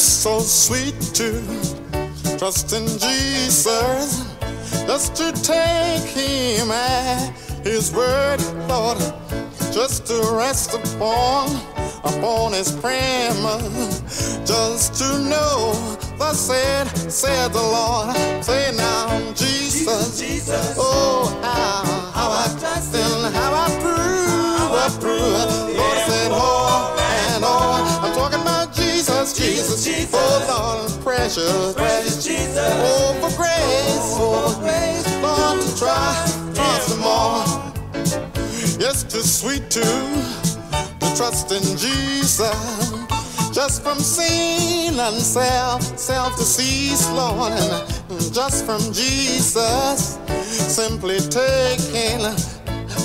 so sweet to trust in Jesus, just to take Him at His word, Lord, just to rest upon upon His premise, just to know the said said the Lord. Say now, Jesus, Jesus, oh precious, precious. Jesus, Oh, for grace, oh, for grace, Lord, to try, Him all. Yes, tis sweet to, to trust in Jesus. Just from sin and self, self decease, Lord, and just from Jesus, simply taking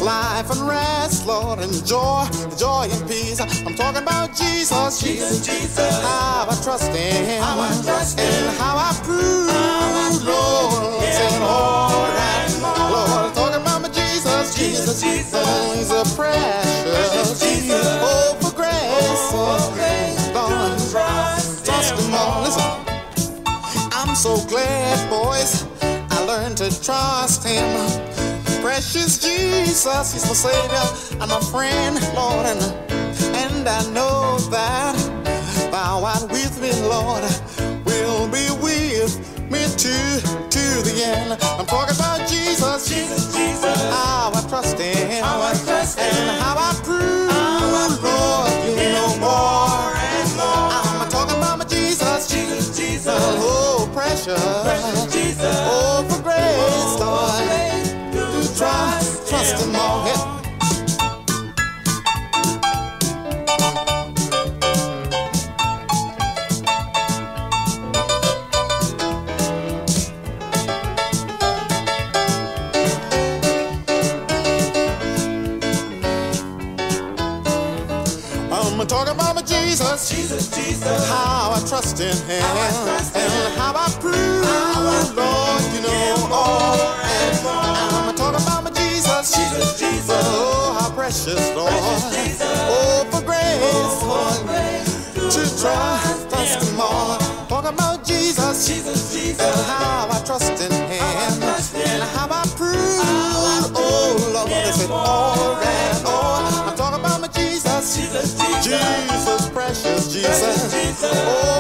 life and rest, Lord, and joy, joy and peace. I'm talking about Jesus, Jesus, Jesus. how I trust in Him, How I trust and how I prove, Lord, saying all right, Lord, I'm talking about my Jesus, Jesus, Jesus. oh, He's a precious, Jesus. oh, for grace, oh, grace, Lord, trust trust Him all. Listen. I'm so glad, boys, I learned to trust him. Precious Jesus, he's my savior and my friend, Lord, and, and I know that thou art with me, Lord, will be with me to, to the end. I'm talking about Jesus, Jesus, Jesus. how I trust him, How I trust him. and how I prove, Lord, you know more. and more. I'm talking about my Jesus, Jesus, Jesus, Oh, precious. Precious Jesus. Oh, I'm talking about my Jesus. Jesus, Jesus, How I trust in Him I trust in and how I prove, Lord, you know all. And more. I'm talking about my Jesus. Jesus, Jesus. Oh, how precious, Lord. Jesus. Oh, for grace, oh, Lord, to trust, trust Him all. Talking about Jesus. Jesus, Jesus, And how I trust in Jesus. Oh, for grace.